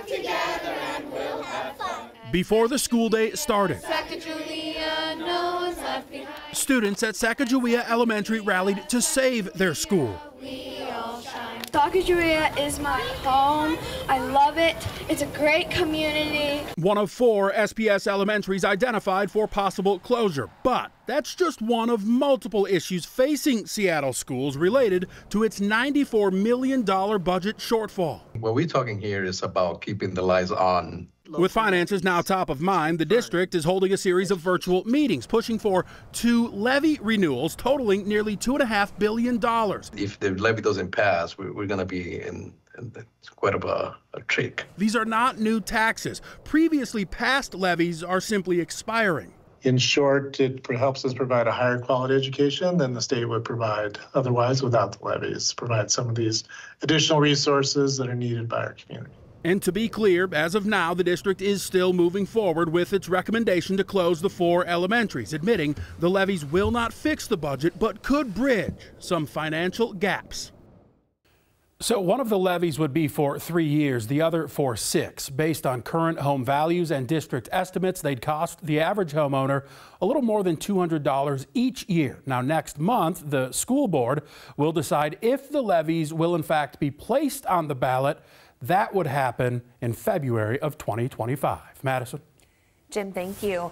work together and we'll have fun. Before the school day started, Sacagawea, no one's left behind. students at Sacagawea Elementary rallied to save their school. We. Sacagawea is my home. I love it. It's a great community. One of four SPS elementaries identified for possible closure, but that's just one of multiple issues facing Seattle schools related to its $94 million budget shortfall. What we're talking here is about keeping the lights on. With finances now top of mind, the district is holding a series of virtual meetings pushing for two levy renewals totaling nearly $2.5 billion. If the levy doesn't pass, we- we're going to be in, in quite of a, a trick. These are not new taxes. Previously passed levies are simply expiring. In short, it helps us provide a higher quality education than the state would provide otherwise without the levies, provide some of these additional resources that are needed by our community. And to be clear, as of now, the district is still moving forward with its recommendation to close the four elementaries, admitting the levies will not fix the budget but could bridge some financial gaps. So, one of the levies would be for three years, the other for six. Based on current home values and district estimates, they'd cost the average homeowner a little more than $200 each year. Now, next month, the school board will decide if the levies will, in fact, be placed on the ballot. That would happen in February of 2025. Madison. Jim, thank you.